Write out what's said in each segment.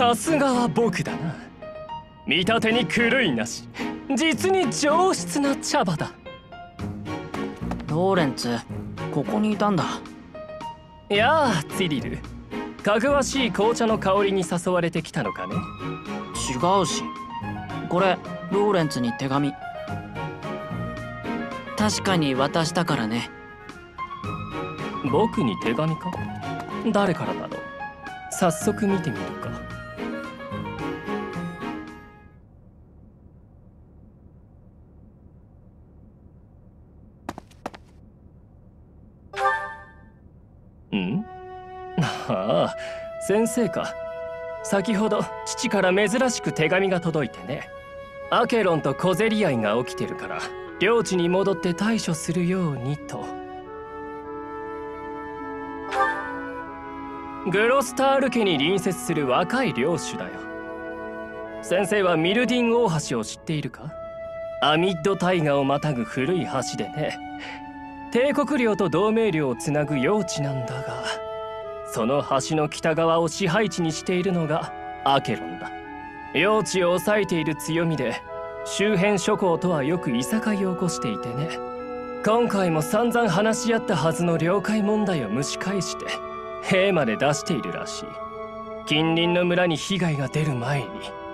さすがは僕だな。見立てに狂いなし。実に上質な茶葉だ。ローレンツここにいたんだ。やあツィリル。かぐわしい紅茶の香りに誘われてきたのかね。違うし。これローレンツに手紙。確かに渡したからね。僕に手紙か？誰からだろう早速見てみるかああ先生か。先ほど父から珍しく手紙が届いてね。アケロンと小競り合いが起きてるから領地に戻って対処するようにと。グロスタール家に隣接する若い領主だよ。先生はミルディン大橋を知っているか？アミッド大河をまたぐ古い橋でね。帝国領と同盟領をつなぐ用地なんだが。その橋の北側を支配地にしているのがアケロンだ。用地を抑えている強みで周辺諸侯とはよくいさかいを起こしていてね。今回も散々話し合ったはずの領海問題を蒸し返して兵まで出しているらしい。近隣の村に被害が出る前に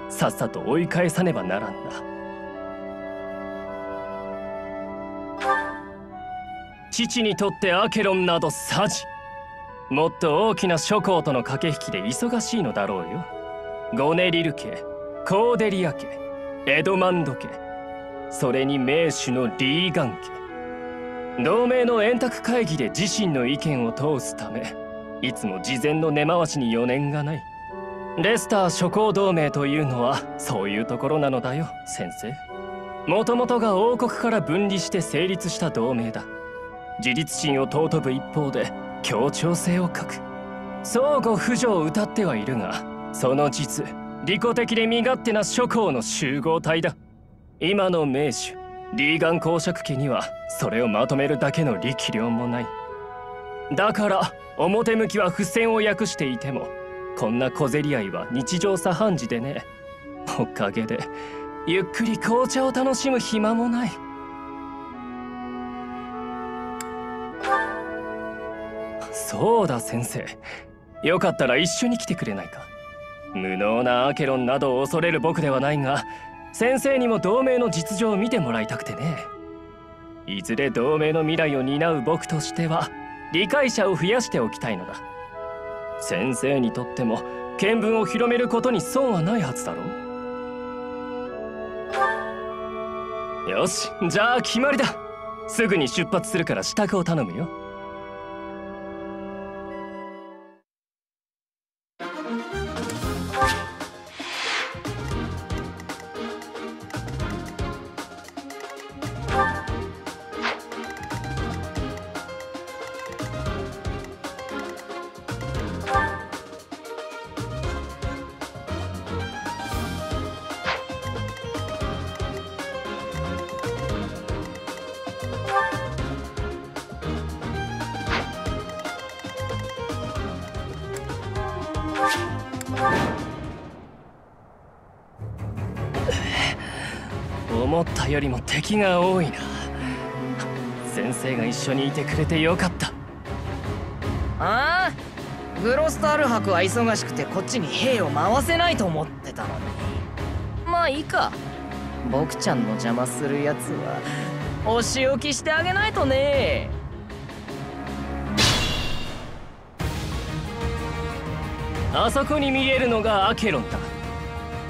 さっさと追い返さねばならんだ父にとってアケロンなどサジ。もっと大きな諸侯との駆け引きで忙しいのだろうよ。ゴネリル家コーデリア家エドマンド家それに名手のリーガン家。同盟の円卓会議で自身の意見を通すためいつも事前の根回しに余念がない。レスター諸侯同盟というのはそういうところなのだよ先生。もともとが王国から分離して成立した同盟だ。自立心を尊ぶ一方で協調性を欠く。相互扶助を謳ってはいるがその実利己的で身勝手な諸侯の集合体だ。今の名手リーガン公爵家にはそれをまとめるだけの力量もない。だから表向きは不戦を訳していてもこんな小競り合いは日常茶飯事でね。おかげでゆっくり紅茶を楽しむ暇もない。そうだ先生。よかったら一緒に来てくれないか。無能なアケロンなどを恐れる僕ではないが先生にも同盟の実情を見てもらいたくてね。いずれ同盟の未来を担う僕としては理解者を増やしておきたいのだ。先生にとっても見聞を広めることに損はないはずだろう。よしじゃあ決まりだ。すぐに出発するから支度を頼むよ。敵が多いな。先生が一緒にいてくれてよかった。ああグロスタール博は忙しくてこっちに兵を回せないと思ってたのに。まあいいか。僕ちゃんの邪魔するやつはお仕置きしてあげないとね。あそこに見えるのがアケロンだ。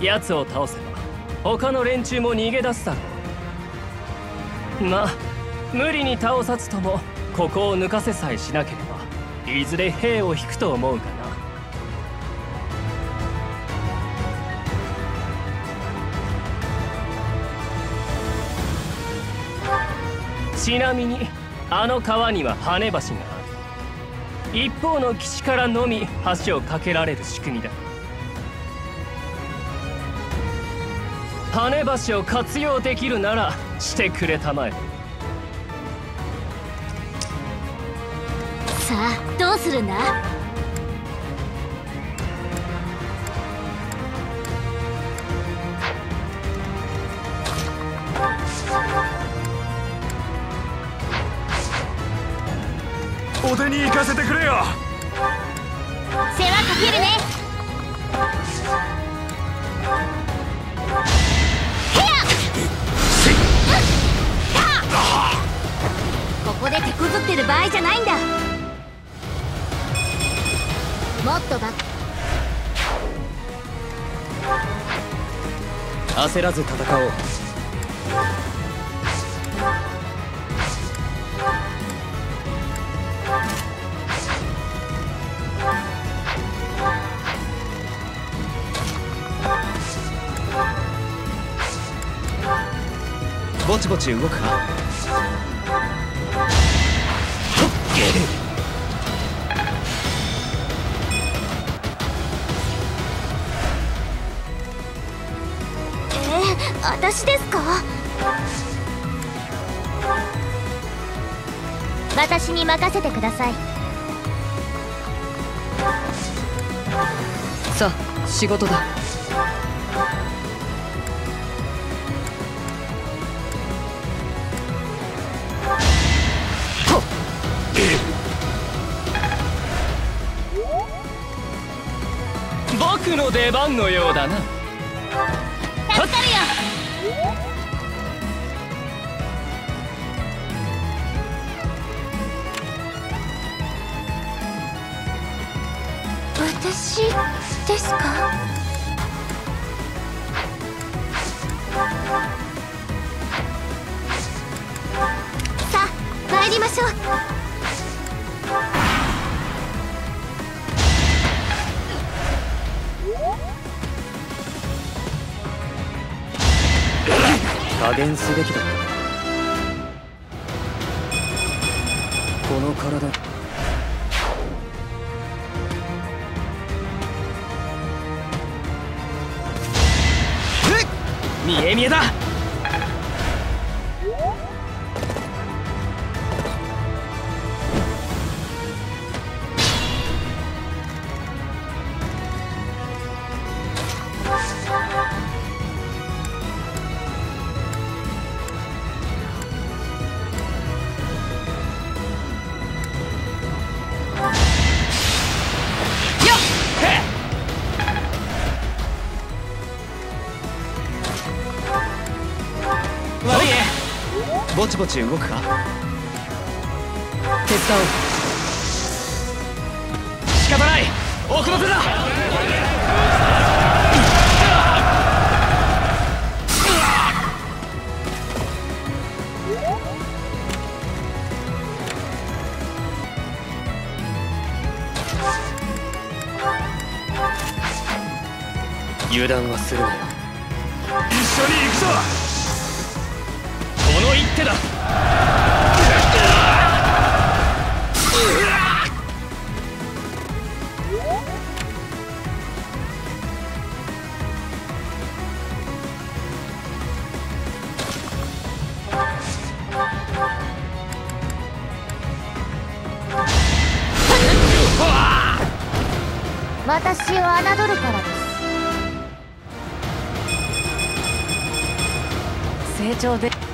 奴を倒せば他の連中も逃げ出すだろうまあ無理に倒さずともここを抜かせさえしなければいずれ兵を引くと思うかな。ちなみにあの川には跳ね橋がある。一方の岸からのみ橋を架けられる仕組みだ。種橋を活用できるならしてくれたまえ。さあどうするんだ？ってる場合じゃないんだ。もっとバ焦らず戦おう。ぼちぼち動くか私ですか？私に任せてください。さあ仕事だ。出番のようだな。助かるよ。私ですか？さあ参りましょう。加減すべきだこの体。見え見えだぼちぼち動くか？手伝おう。仕方ない。奥の手だ。油断はするなよ。一緒に行くぞ。の一手だ。私を侮るからです。成長で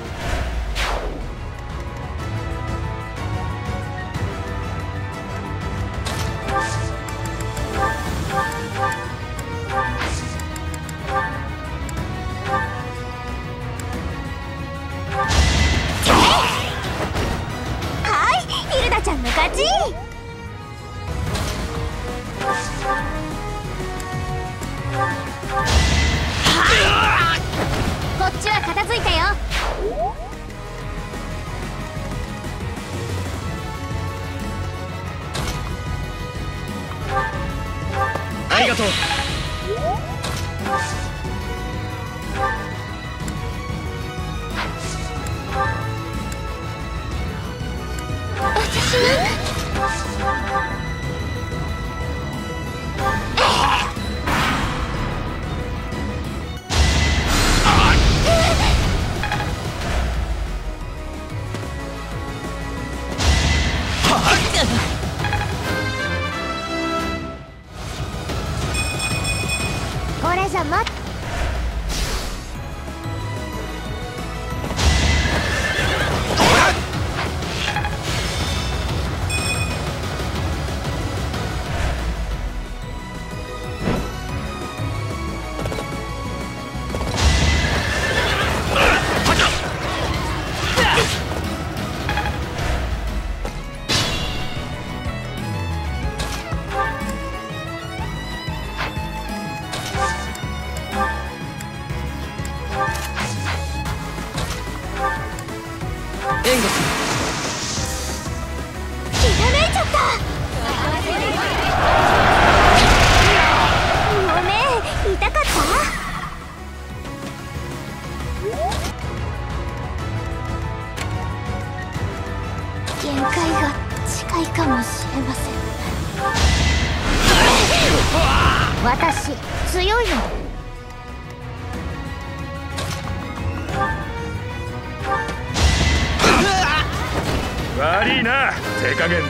ち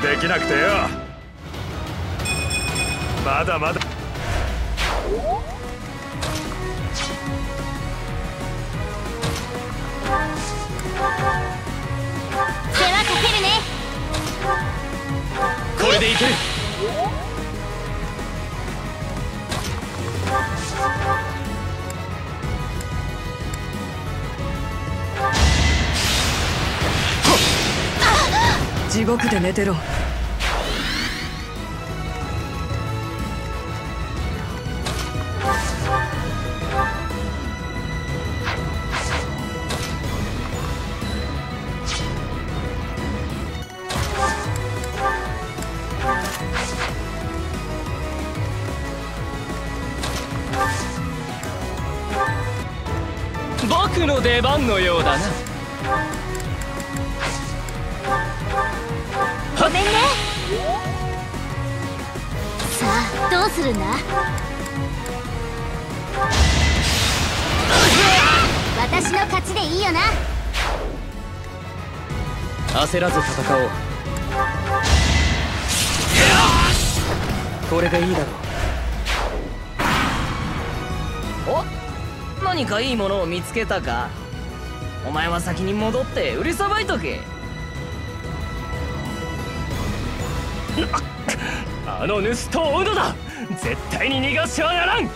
できなくてよ。まだまだ。世話かけるね。これでいけ。る地獄で寝てろ。焦らず戦おう。これでいいだろお何かいいものを見つけたか。お前は先に戻って売りさばいとけ。あの盗人を追うのだ。絶対に逃がしてはならん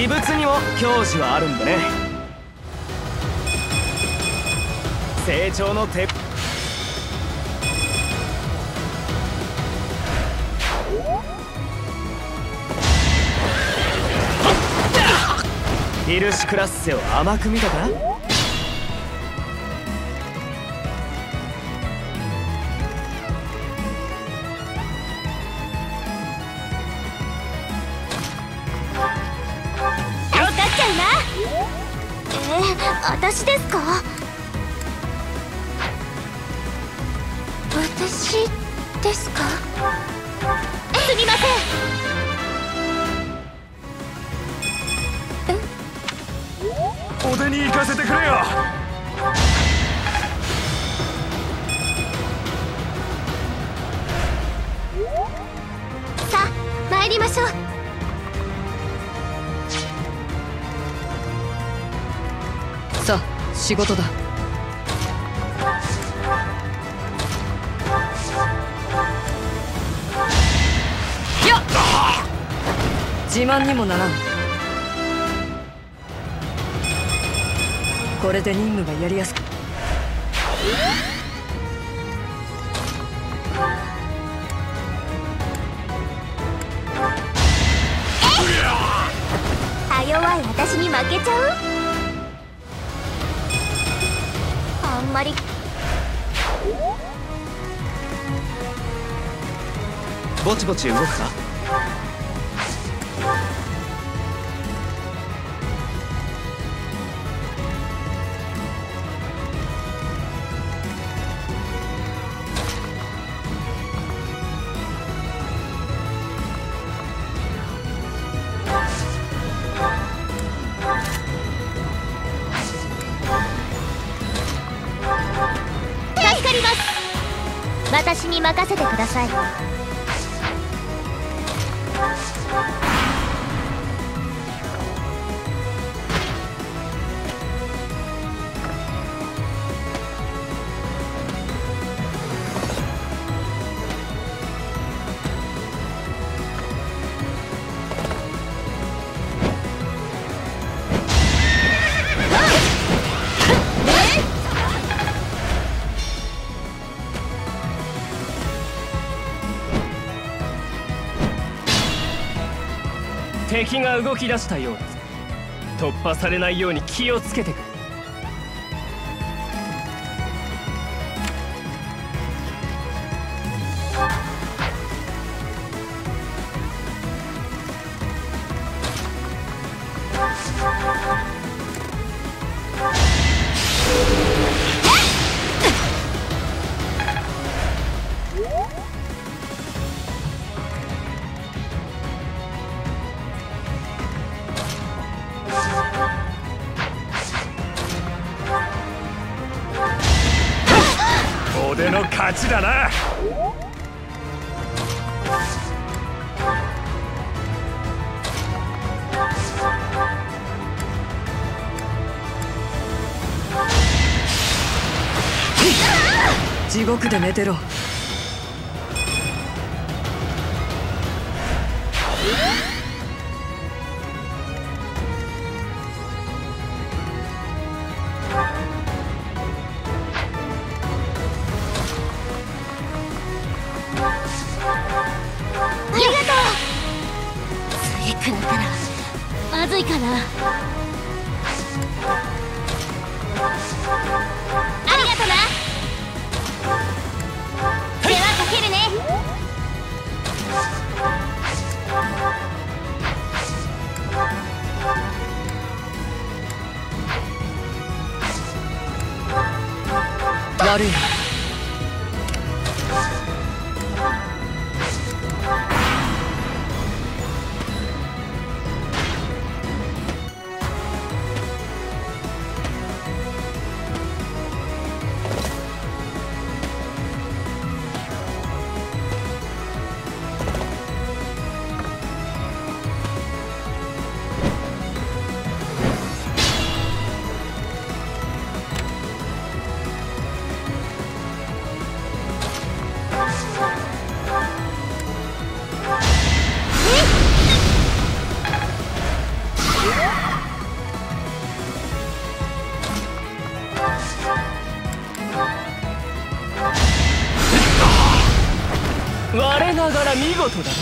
異物にも矜持はあるんだね。成長の鉄ヒルシクラッセを甘く見たか？仕事だ。や！っ自慢にもならん。これで任務がやりやすく。ぼちぼち動くか？私に任せてください。敵が動き出したようだ突破されないように気をつけてくれ。勝ちだな。地獄で寝てろ。がら見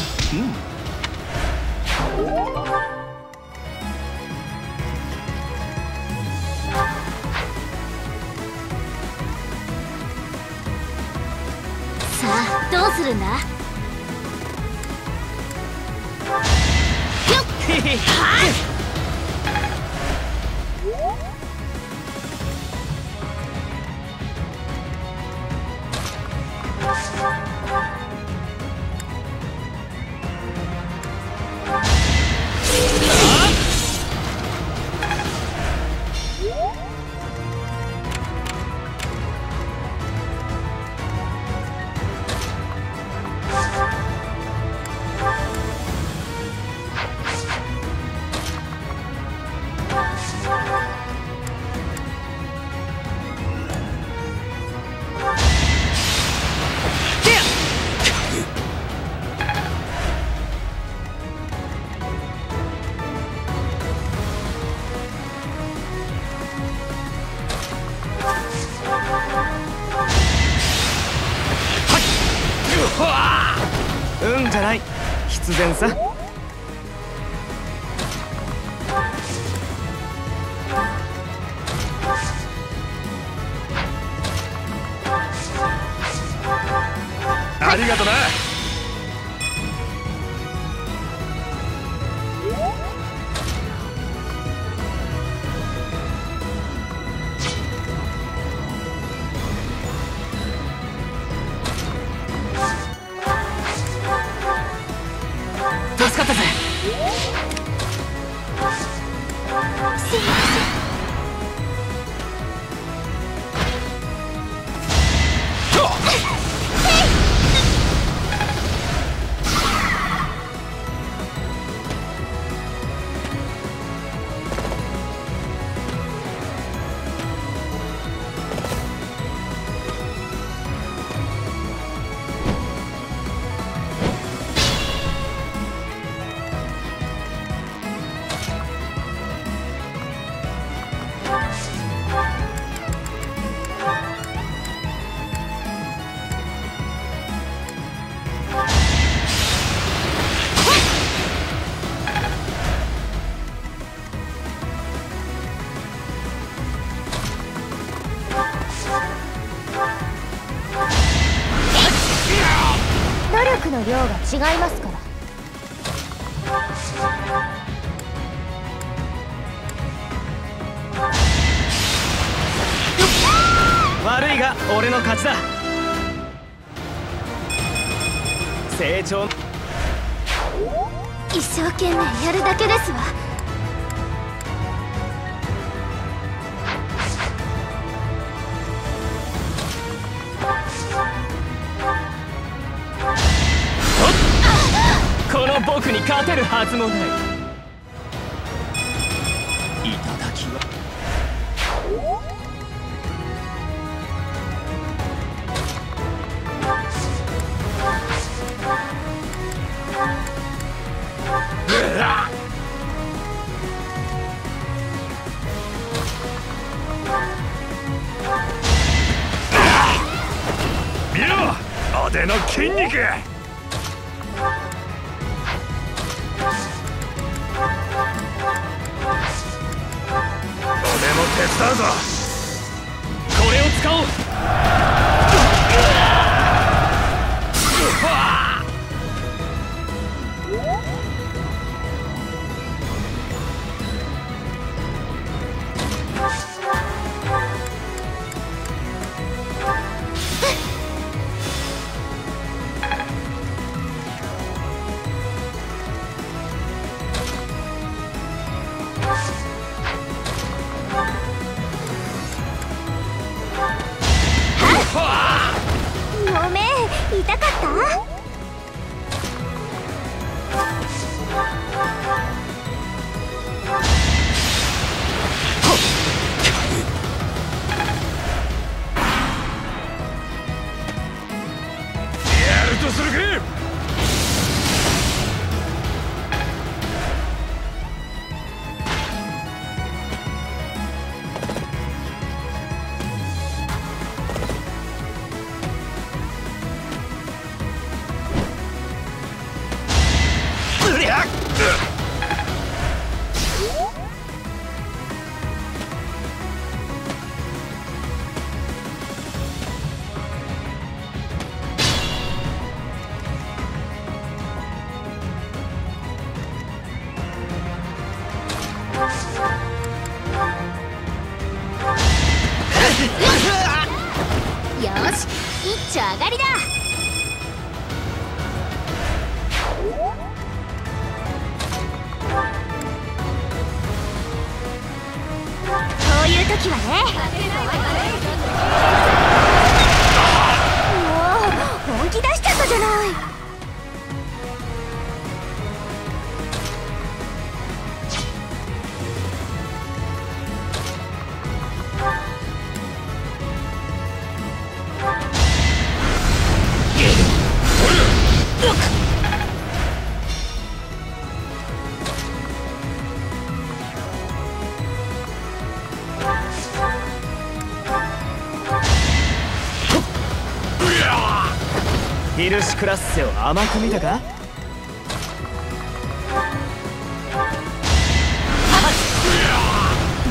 必然さ俺の勝ちだ。成長。一生懸命やるだけですわ。この僕に勝てるはずもない。いルシクラッセを甘く見たか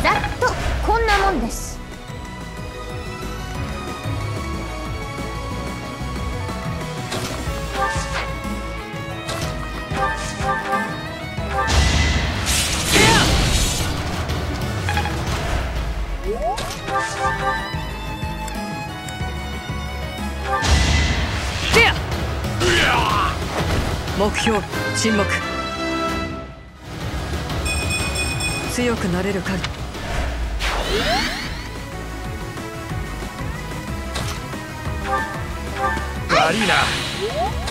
ざっとこんなもんです目標沈黙。強くなれるか悪いな。ご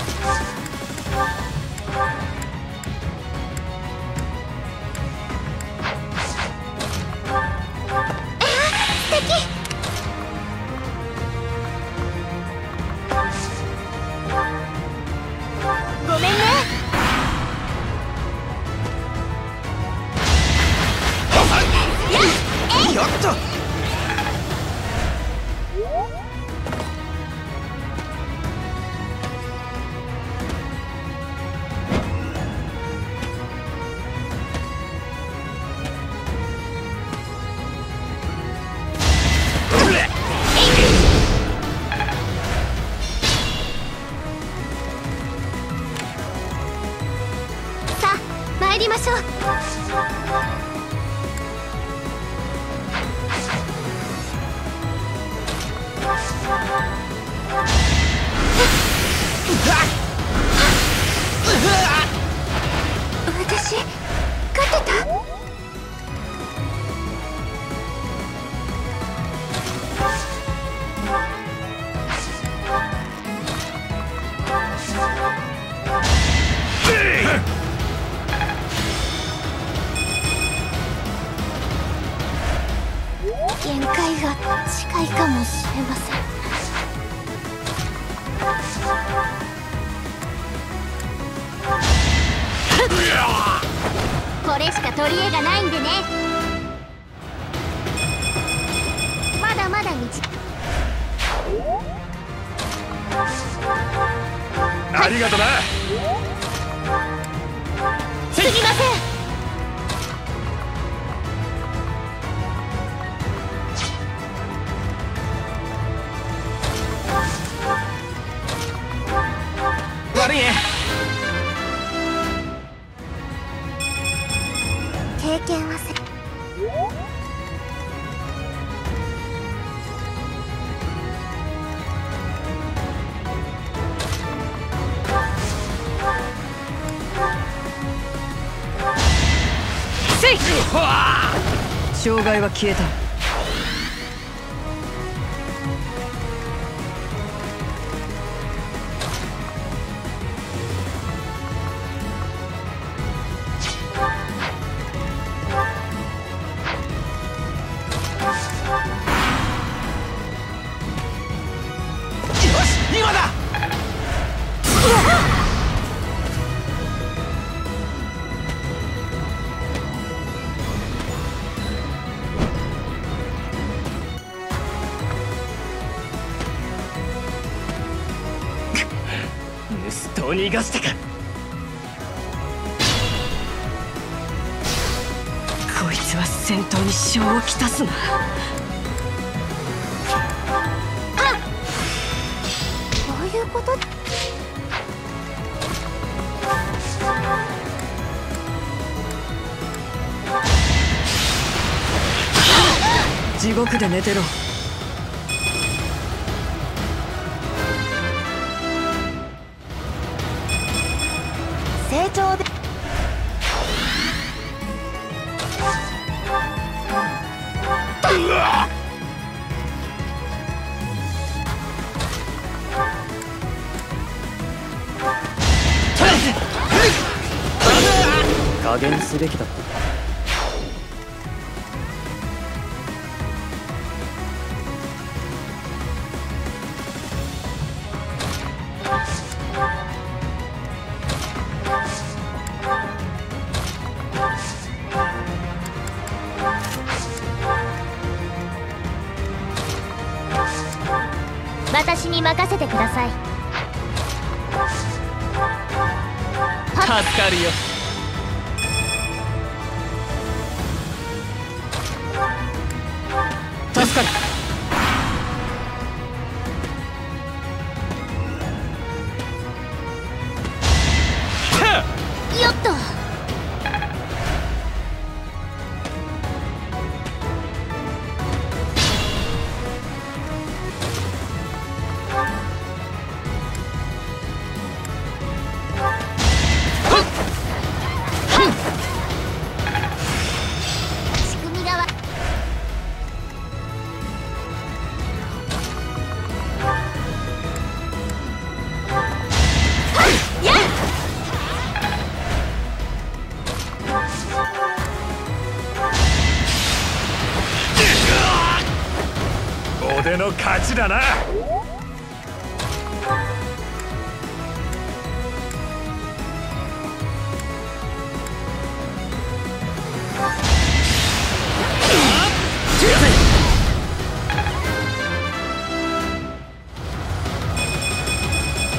すみません。害は消えた。盗逃がしたか。こいつは戦闘に支障をきたすな。どういうこと？地獄で寝てろ私に任せてください。助かるよ。助かる。の勝ちだな。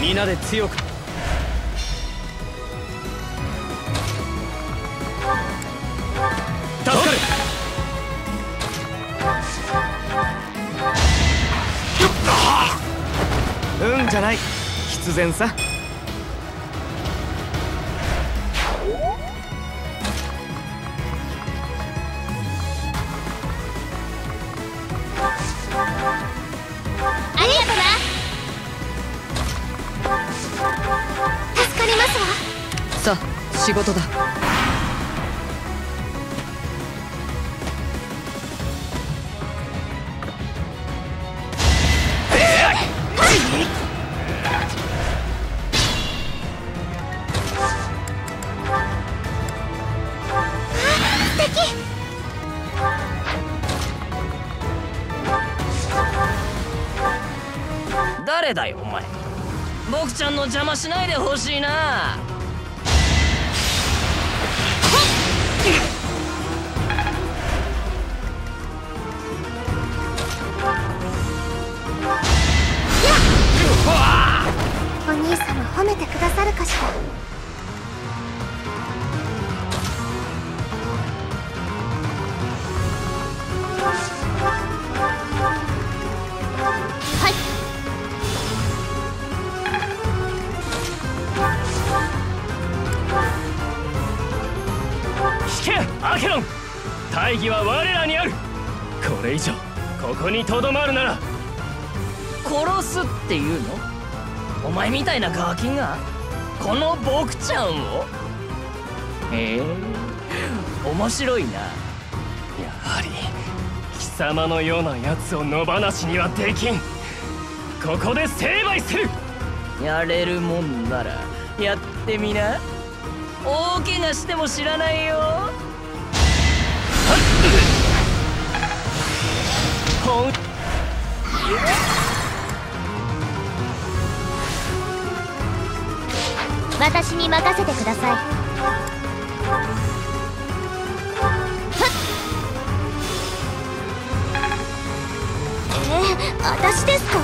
皆で強く然さ。仕事だ。がこの僕ちゃんを？へえ面白いな。やはり貴様のような奴を野放しにはできん。ここで成敗する。やれるもんならやってみな。大怪我しても知らないよ。ほん私に任せてください。えー、私ですか？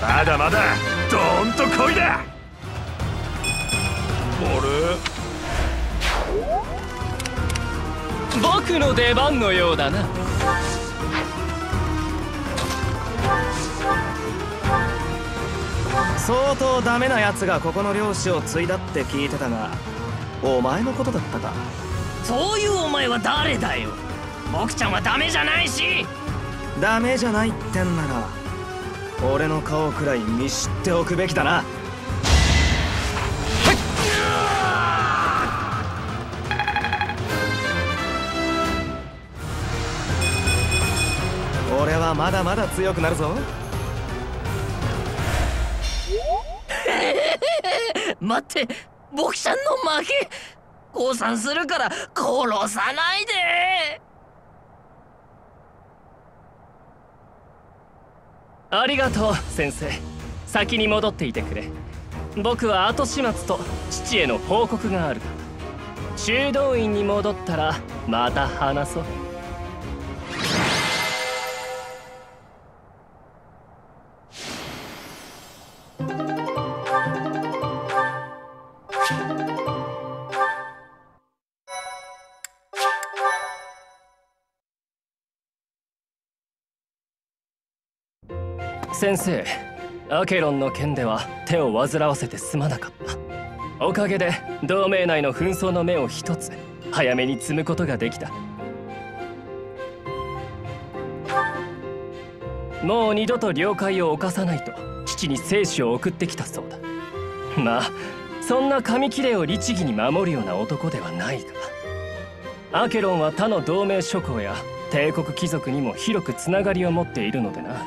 まだまだどーんと来いだ！僕の出番のようだな。相当ダメなやつがここの漁師を継いだって聞いてたがお前のことだったか。そういうお前は誰だよ。僕ちゃんはダメじゃないし。ダメじゃないってんなら俺の顔くらい見知っておくべきだなはまだまだ強くなるぞ。待って僕ちゃんの負け降参するから殺さないで。ありがとう先生。先に戻っていてくれ。僕は後始末と父への報告がある。修道院に戻ったらまた話そう先生アケロンの件では手を煩わせてすまなかった。おかげで同盟内の紛争の目を一つ早めに積むことができた。もう二度と了解を犯さないと父に生死を送ってきたそうだ。まあそんな紙切れを律儀に守るような男ではないがアケロンは他の同盟諸侯や帝国貴族にも広くつながりを持っているのでな。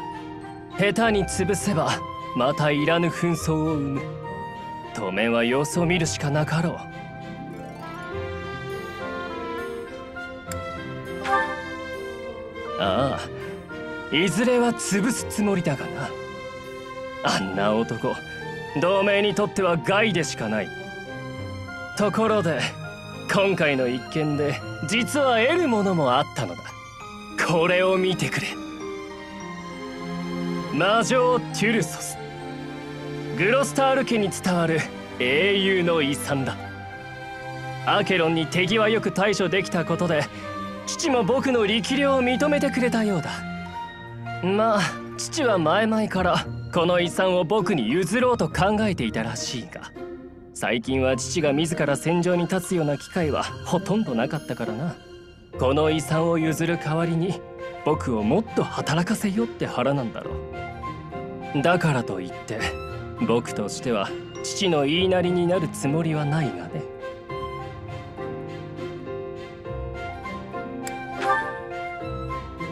下手に潰せばまたいらぬ紛争を生む。当面は様子を見るしかなかろう。ああいずれは潰すつもりだがな。あんな男同盟にとっては害でしかない。ところで今回の一件で実は得るものもあったのだ。これを見てくれ。魔女テュルソス。グロスタール家に伝わる英雄の遺産だ。アケロンに手際よく対処できたことで父も僕の力量を認めてくれたようだ。まあ父は前々からこの遺産を僕に譲ろうと考えていたらしいが最近は父が自ら戦場に立つような機会はほとんどなかったからな。この遺産を譲る代わりに僕をもっと働かせようって腹なんだろう。だからといって僕としては父の言いなりになるつもりはないがね。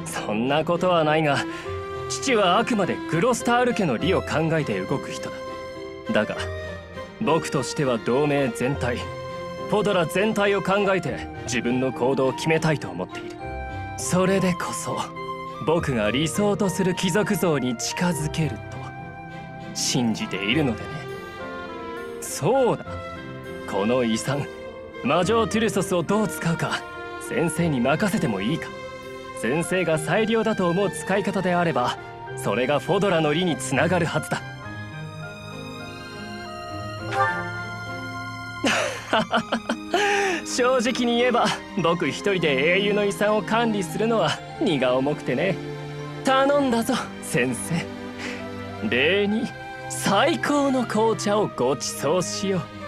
そんなことはないが父はあくまでグロスタール家の利を考えて動く人だ。だが僕としては同盟全体ポドラ全体を考えて自分の行動を決めたいと思っている。それでこそ僕が理想とする貴族像に近づけると。信じているのでね。そうだ。この遺産魔女トゥルソスをどう使うか先生に任せてもいいか。先生が最良だと思う使い方であればそれがフォドラの利につながるはずだ。正直に言えば僕一人で英雄の遺産を管理するのは荷が重くてね。頼んだぞ先生。礼に。最高の紅茶をご馳走しよう。